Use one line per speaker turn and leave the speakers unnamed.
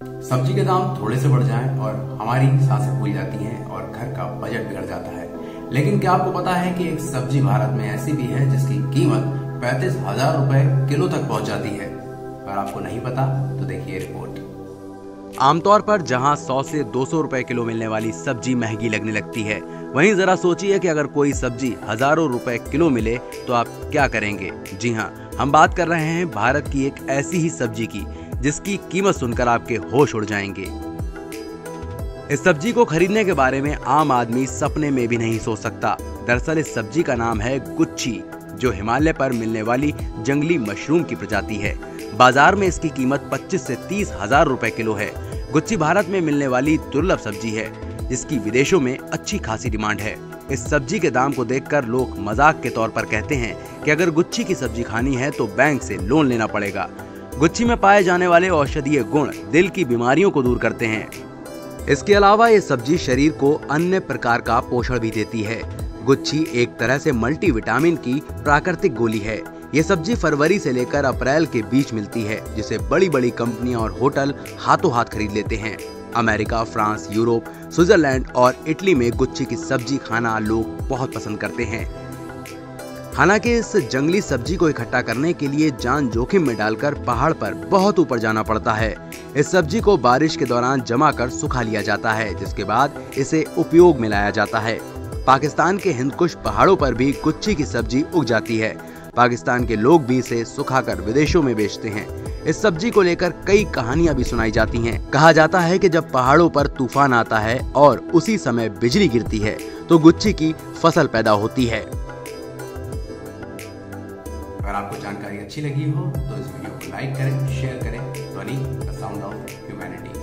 सब्ज़ी के दाम थोड़े से बढ़ जाएँ और हमारी साँसें फूल जाती हैं और घर का बजट बिगड़ जाता है। लेकिन क्या आपको पता है कि एक सब्ज़ी भारत में ऐसी भी है जिसकी कीमत पैंतीस हज़ार रूपए किलो तक पहुँच जाती है? अगर आपको नहीं पता तो देखिए रिपोर्ट।
आमतौर पर जहाँ 100 से 200 रुपए किलो मिलने वाली सब्ज़ी महँगी लगने लगती है, वहीं जरा सोचिए कि अगर कोई सब्ज़ी हज़ारों रुपए किलो मिले तो आप क्या करेंगे? जी हाँ हम बात कर रहे हैं भारत की एक ऐसी ही सब्ज़ी की जिसकी कीमत सुनकर आपके होश उड़ जाएँगे। इस सब्ज़ी को खरीदने के बारे में आम आदमी सपने में भी नहीं सोच सकता। दरअसल इस सब्ज़ी का नाम है गुच्छी, जो हिमालय पर मिलने वाली जंगली मशरूम की प्रजाति है। बाज़ार में इसकी कीमत 25 से तीस हज़ार रूपए किलो है। गुच्छी भारत में मिलने वाली दुर्लभ सब्ज़ी है, जिसकी विदेशों में अच्छी खासी डिमांड है। इस सब्ज़ी के दाम को देखकर लोग मज़ाक के तौर पर कहते हैं कि अगर गुच्छी की सब्ज़ी खानी है तो बैंक से लोन लेना पड़ेगा। गुच्छी में पाए जाने वाले औषधीय गुण दिल की बीमारियों को दूर करते हैं। इसके अलावा ये सब्ज़ी शरीर को अन्य प्रकार का पोषण भी देती है। गुच्छी एक तरह से मल्टीविटामिन की प्राकृतिक गोली है। ये सब्ज़ी फरवरी से लेकर अप्रैल के बीच मिलती है, जिसे बड़ी बड़ी कंपनियाँ और होटल हाथों हाथ खरीद लेते हैं। अमेरिका, फ्रांस, यूरोप, स्विट्जरलैंड और इटली में गुच्छी की सब्ज़ी खाना लोग बहुत पसंद करते हैं। हालाँकि इस जंगली सब्ज़ी को इकट्ठा करने के लिए जान जोखिम में डालकर पहाड़ पर बहुत ऊपर जाना पड़ता है। इस सब्ज़ी को बारिश के दौरान जमा कर सुखा लिया जाता है, जिसके बाद इसे उपयोग में लाया जाता है। पाकिस्तान के हिंदकुश पहाड़ों पर भी गुच्छी की सब्ज़ी उग जाती है। पाकिस्तान के लोग भी इसे सुखाकर विदेशों में बेचते हैं। इस सब्ज़ी को लेकर कई कहानियाँ भी सुनाई जाती हैं। कहा जाता है कि जब पहाड़ों पर तूफ़ान आता है और उसी समय बिजली गिरती है तो गुच्छी की फ़सल पैदा होती है।
अगर आपको जानकारी अच्छी लगी हो तो इस वीडियो को लाइक करें शेयर करें ध्वनि साउंड ऑफ़ ह्यूमैनिटी